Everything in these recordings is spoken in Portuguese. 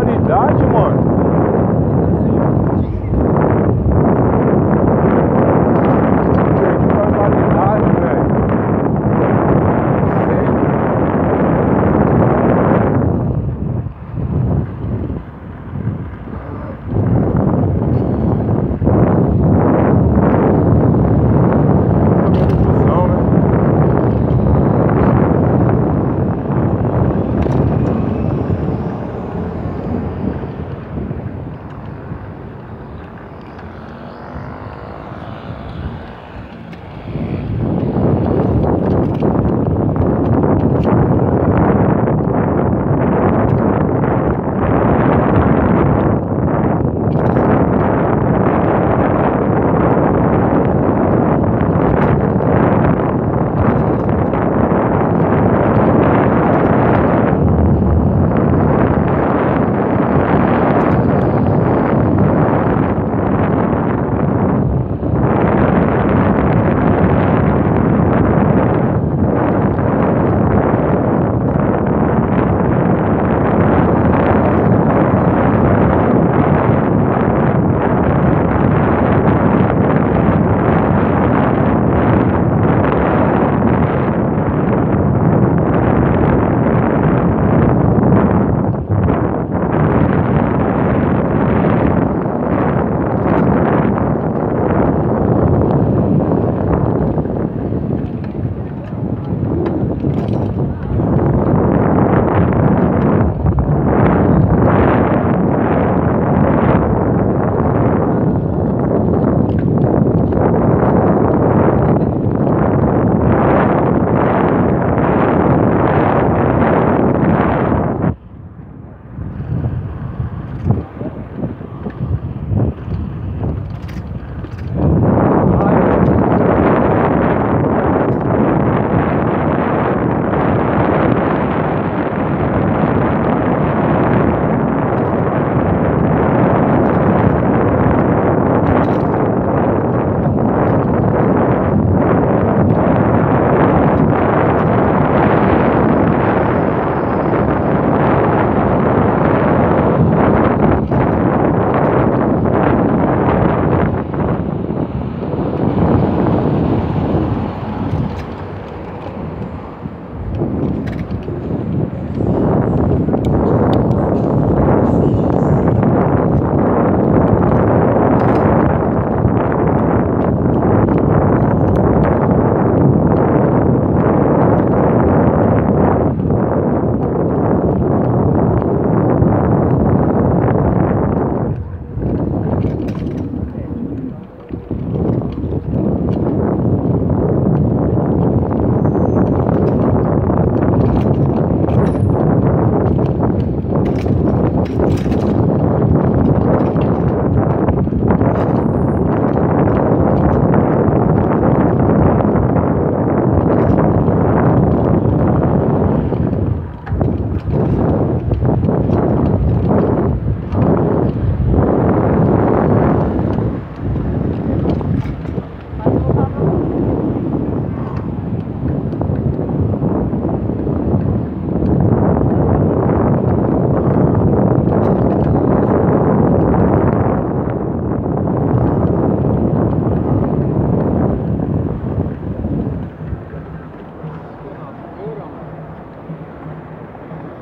barbaridade, mano.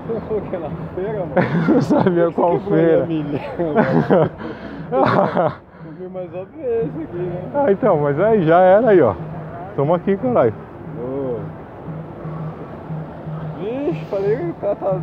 Falou que era feira, mano? Não sabia qual feira. milha, Comprei mais uma vez aqui, né? ah, então, mas aí já era aí, ó. Tamo aqui, caralho. Vixe, falei que o cara tá